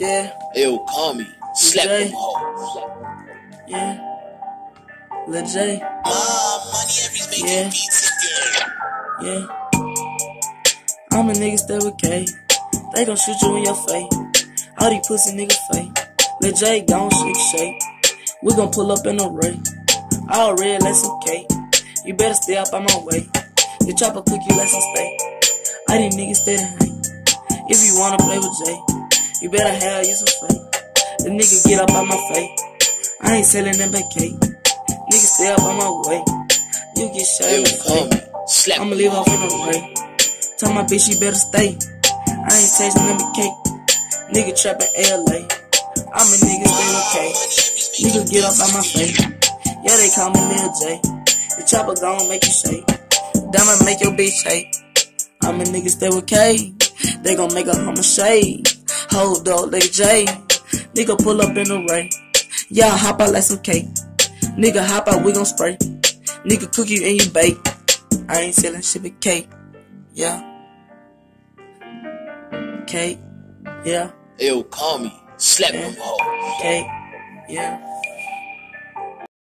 Yeah, Ew, call me. Slap them hoes. yeah. Lil Jay, Mom, MoneyEvery's making Yeah. yeah. I'm a nigga still with K. They gon' shoot you in your face. All these pussy niggas fake. Lil Jay gon' shake shake. We gon' pull up in a ray. All red like some cake. You better stay up on my way. You chop a cookie like some steak. I these niggas steady hang. If you wanna play with Jay, you better have you some fake. The nigga get up on my face. I ain't selling them back cake. Nigga stay up on my way. You get shot in the face. I'ma leave off in the way. Tell my bitch she better stay. I ain't tasting them cake. Nigga trapping LA. I'm a nigga stay okay. Nigga get up on my face. Yeah, they call me Lil Jay. The chopper gon' make you shake. Diamond make your bitch shake. I'm a nigga stay with K. They gon' make a hummer shade. Hold up, like J. Nigga pull up in the rain. Yeah, hop out like some cake. Nigga hop out, we gon' spray. Nigga cook you and you bake. I ain't selling shit but cake. Yeah. Cake. Yeah. Ew, call me. Slap Yeah. them hoes. Cake. Yeah.